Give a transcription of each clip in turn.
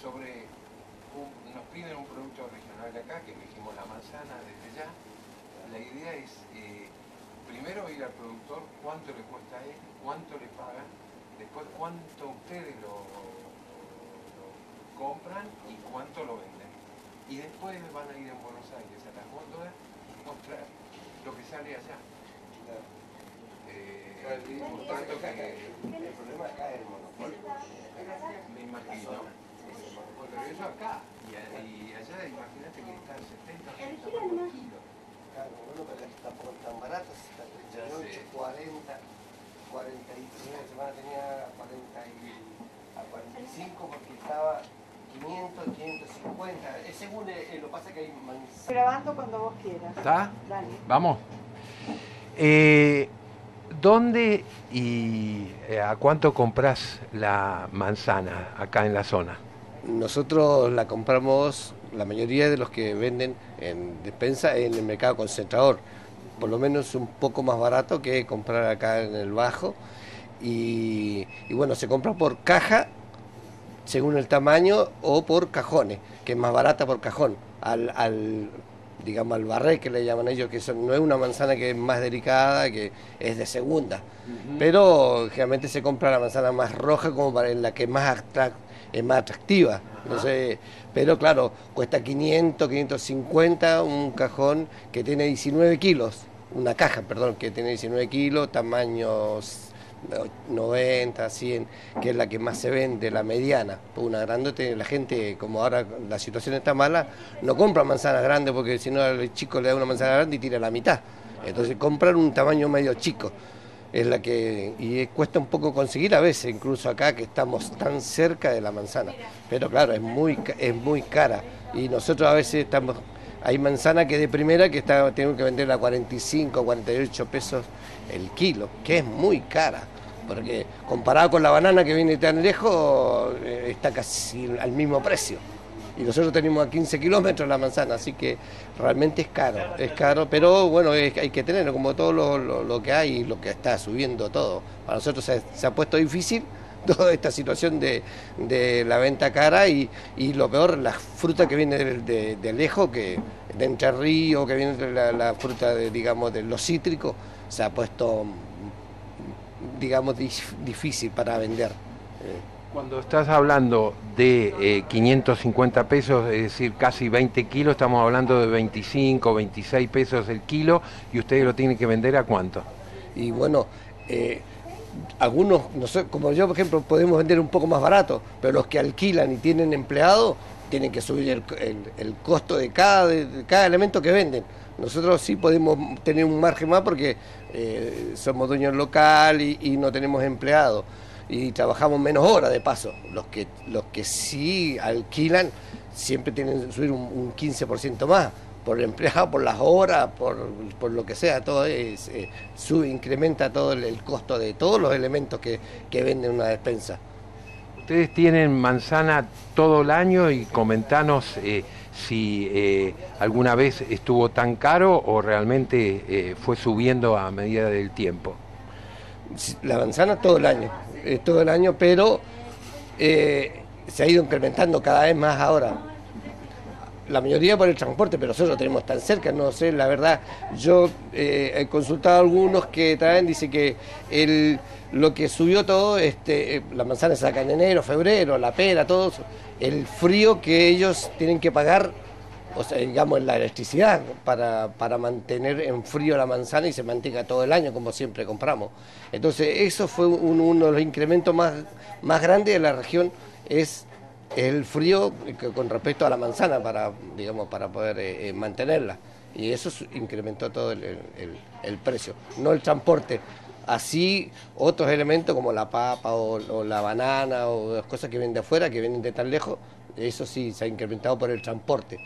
sobre, un- nos piden un producto regional de acá, que elegimos la manzana desde ya. La idea es, eh, primero ir al productor, cuánto le cuesta a él, cuánto le pagan, después cuánto ustedes lo, lo compran y cuánto lo venden. Y después van a ir en Buenos Aires a las góndolas y mostrar lo que sale allá. Eh, tanto que El problema acá es el monopolio. me imagino. Pero eso acá, y, y allá imagínate que está 70, 80 por kilo. Claro, bueno, pero esto tampoco tan barato, está Ya 38, sé. 40, 43, semana tenía 40 y, a 45 porque estaba 500, 550, es según, eh, lo pasa que hay manzana. Grabando cuando vos quieras. ¿Está? Dale. Vamos. Eh, ¿Dónde y eh, a cuánto compras la manzana acá en la zona? Nosotros la compramos, la mayoría de los que venden en despensa, en el mercado concentrador. Por lo menos un poco más barato que comprar acá en el Bajo. Y, bueno, se compra por caja, según el tamaño, o por cajones, que es más barata por cajón. Al digamos, al barré que le llaman ellos, que son- no es una manzana que es más delicada, que es de segunda. Pero generalmente se compra la manzana más roja como para en la que más es más atractiva. Sé, pero claro, cuesta 500, 550 un cajón que tiene 19 kilos, una caja, perdón, que tiene 19 kilos, tamaños 90, 100, que es la que más se vende, la mediana. Una grandote, la gente, como ahora la situación está mala, no compra manzanas grandes porque si no al chico le da una manzana grande y tira la mitad. Entonces compran un tamaño medio chico. Es la que y cuesta un poco conseguir a veces, incluso acá que estamos tan cerca de la manzana. Pero claro, es muy es muy cara y nosotros a veces estamos hay manzana que de primera que está tenemos que venderla a 45, 48 pesos el kilo, que es muy cara, porque comparado con la banana que viene tan lejos eh, está casi al mismo precio. Y nosotros tenemos a 15 kilómetros la manzana, así que realmente es caro, es caro, pero bueno, hay que tenerlo como todo lo, lo- que hay y lo que está subiendo todo. Para nosotros se, se ha puesto difícil toda esta situación de, de la venta cara y, y lo peor, la fruta que viene de, de- de lejos, que de Entre Ríos, que viene la, la fruta de, digamos, de los cítricos, se ha puesto, digamos, dif- difícil para vender. Eh, Cuando estás hablando de eh, 550 pesos, es decir, casi 20 kilos, estamos hablando de 25, 26 pesos el kilo y ustedes lo tienen que vender a cuánto? Y bueno, eh, algunos, no sé, como yo, por ejemplo, podemos vender un poco más barato, pero los que alquilan y tienen empleados tienen que subir el, el- costo de cada, de cada elemento que venden. Nosotros sí podemos tener un margen más porque eh, somos dueños local y, no tenemos empleados y trabajamos menos horas de paso. Los que, los que sí alquilan siempre tienen que subir un, un 15% más por el empleado, por las horas, por, por lo que sea, todo es, eh, incrementa todo el, costo de todos los elementos que, que venden una despensa. Ustedes tienen manzana todo el año y comentanos eh, si eh, alguna vez estuvo tan caro o realmente eh, fue subiendo a medida del tiempo. La manzana todo el año, todo el año, pero se ha ido incrementando cada vez más ahora. La mayoría por el transporte, pero nosotros lo tenemos tan cerca, no sé, la verdad, yo eh, he consultado a algunos que traen, dice que el, lo que subió todo, este, eh, la manzana saca en enero, febrero, la pera, todo el frío que ellos tienen que pagar, o sea, digamos, la electricidad para, para mantener en frío la manzana y se mantenga todo el año como siempre compramos. Entonces, eso fue un- uno de los incrementos más, más grandes de la región, es el frío con respecto a la manzana para, digamos, para poder eh, eh, mantenerla. Y eso incrementó todo el, el- precio, no el transporte. Así otros elementos como la papa o, o la banana o las cosas que vienen de afuera, que vienen de tan lejos, eso sí se ha incrementado por el transporte.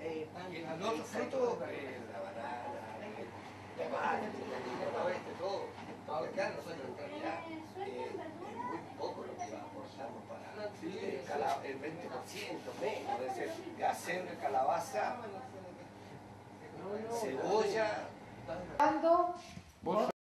El otro fruto, la banana, el tomate, todo este, todo. Acá nosotros en realidad eh, es muy poco lo que aportamos para el, cala- el 20% menos, es decir, hacer calabaza, cebolla.